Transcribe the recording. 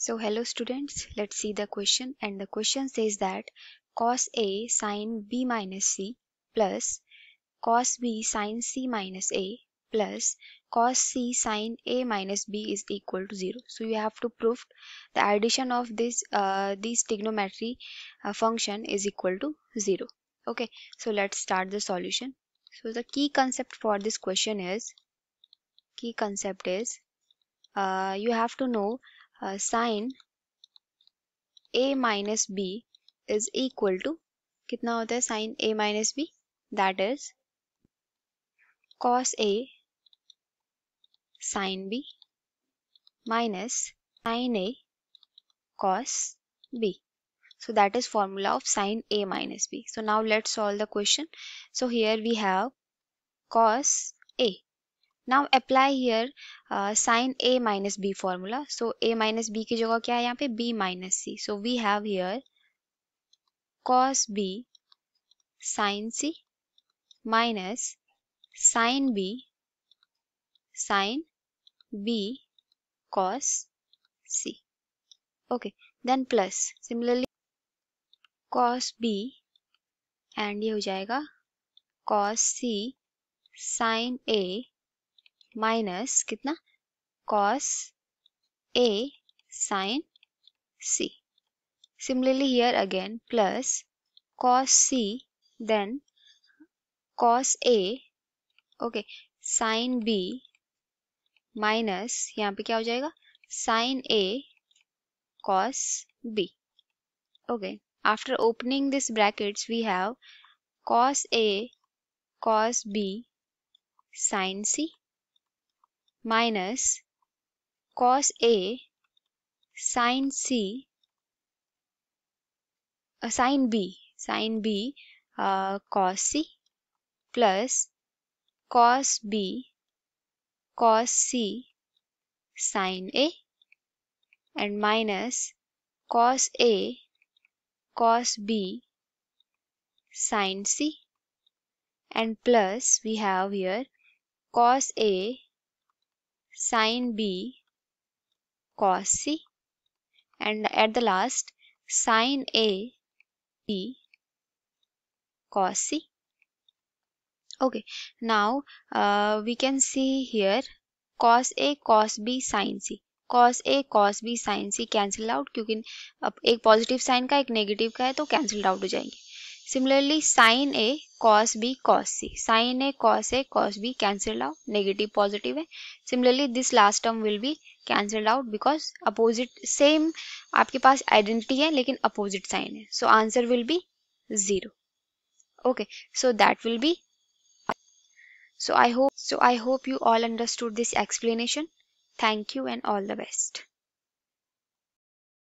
So hello students, let's see the question and the question says that cos A sine B minus C plus cos B sine C minus A plus cos C sine A minus B is equal to 0. So you have to prove the addition of this uh, this trigonometry uh, function is equal to 0. Okay, so let's start the solution. So the key concept for this question is key concept is uh, you have to know uh, sine a minus b is equal to कितना होता है sin a minus b that is cos a sin b minus sin a cos b so that is formula of sin a minus b so now let's solve the question so here we have cos a Now apply here sine A minus B formula so A minus B की जगह क्या है यहाँ पे? B minus C so we have here cos B sine C minus sine B sine B cos C okay then plus similarly cos B and ये हो जाएगा cos C sine A minus कितना? Cos A sine C. Similarly here again plus cos C then cos A okay sine B minus यहाँ पे क्या हो जाएगा? Sine A cos B okay after opening this brackets we have cos A cos B sine C minus cos A sin C uh, sin B sin B uh, cos C plus cos B cos C sin A and minus cos A cos B sin C. And plus we have here cos A sin B cos C and at the last sin A B cos C. Okay, now uh, we can see here cos A cos B sin C. cos A cos B sin C cancel out क्योंकि अब एक positive sign का एक negative का है तो cancel out हो जाएँगे similarly sine A cos B cos C sine A cos A cos B cancel out negative positive है. Similarly this last term will be cancelled out because opposite same आपके पास identity है, लेकिन opposite sign है. So answer will be zero okay so that will be so I hope so I hope you all understood this explanation thank you and all the best